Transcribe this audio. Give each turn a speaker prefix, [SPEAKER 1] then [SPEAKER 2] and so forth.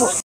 [SPEAKER 1] bravo.